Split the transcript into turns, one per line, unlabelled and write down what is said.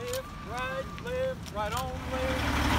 Live right, live right on, left.